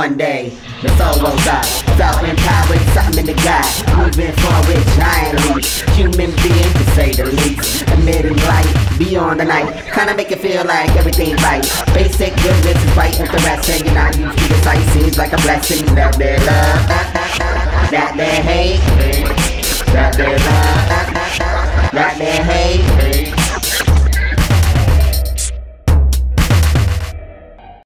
one day. The soul goes up, felt empowered, something in the gut, moving forward, giant leaps. Human being to say the least, emitting light beyond the night, kinda make it feel like everything's right. Basic goodness is right. With the rest, hanging out. You see the sight seems like a blessing. That they love, that they hate, that they love, that they hate.